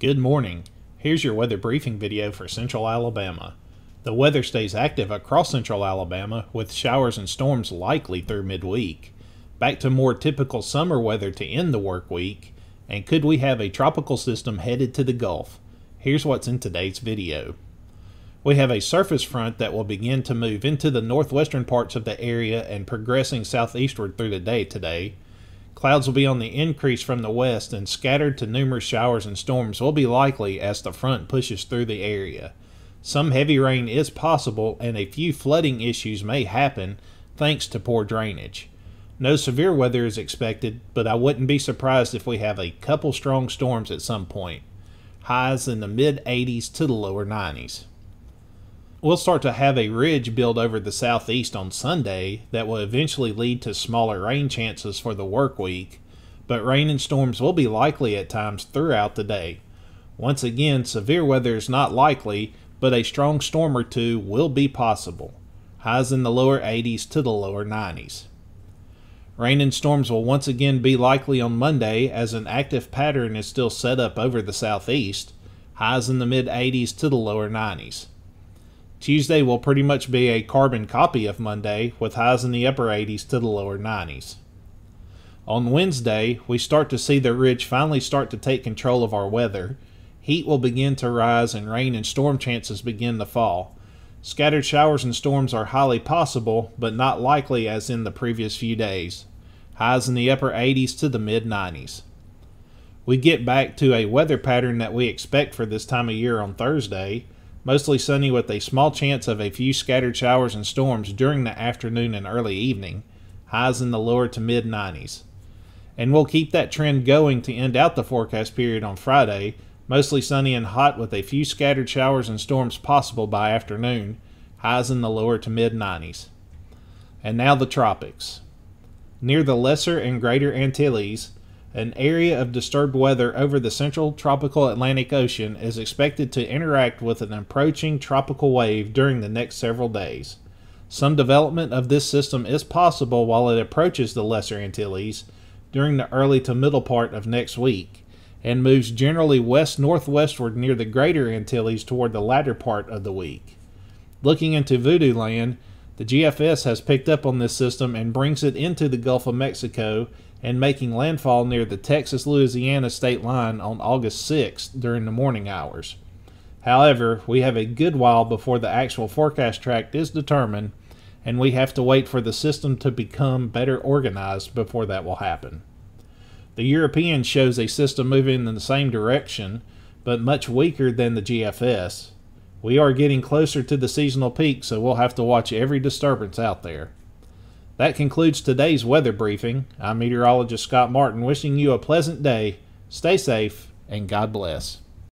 Good morning. Here's your weather briefing video for central Alabama. The weather stays active across central Alabama with showers and storms likely through midweek. Back to more typical summer weather to end the work week. And could we have a tropical system headed to the Gulf? Here's what's in today's video. We have a surface front that will begin to move into the northwestern parts of the area and progressing southeastward through the day today. Clouds will be on the increase from the west, and scattered to numerous showers and storms will be likely as the front pushes through the area. Some heavy rain is possible, and a few flooding issues may happen thanks to poor drainage. No severe weather is expected, but I wouldn't be surprised if we have a couple strong storms at some point. Highs in the mid 80s to the lower 90s we'll start to have a ridge build over the southeast on Sunday that will eventually lead to smaller rain chances for the work week, but rain and storms will be likely at times throughout the day. Once again, severe weather is not likely, but a strong storm or two will be possible. Highs in the lower 80s to the lower 90s. Rain and storms will once again be likely on Monday as an active pattern is still set up over the southeast. Highs in the mid 80s to the lower 90s. Tuesday will pretty much be a carbon copy of Monday, with highs in the upper 80s to the lower 90s. On Wednesday, we start to see the ridge finally start to take control of our weather. Heat will begin to rise and rain and storm chances begin to fall. Scattered showers and storms are highly possible, but not likely as in the previous few days. Highs in the upper 80s to the mid 90s. We get back to a weather pattern that we expect for this time of year on Thursday mostly sunny with a small chance of a few scattered showers and storms during the afternoon and early evening, highs in the lower to mid 90s. And we'll keep that trend going to end out the forecast period on Friday, mostly sunny and hot with a few scattered showers and storms possible by afternoon, highs in the lower to mid 90s. And now the tropics. Near the Lesser and Greater Antilles, an area of disturbed weather over the central tropical Atlantic Ocean is expected to interact with an approaching tropical wave during the next several days. Some development of this system is possible while it approaches the Lesser Antilles during the early to middle part of next week and moves generally west northwestward near the Greater Antilles toward the latter part of the week. Looking into Voodoo Land, the GFS has picked up on this system and brings it into the Gulf of Mexico and making landfall near the Texas Louisiana state line on August 6th during the morning hours. However, we have a good while before the actual forecast track is determined, and we have to wait for the system to become better organized before that will happen. The European shows a system moving in the same direction, but much weaker than the GFS. We are getting closer to the seasonal peak, so we'll have to watch every disturbance out there. That concludes today's weather briefing. I'm meteorologist Scott Martin wishing you a pleasant day. Stay safe and God bless.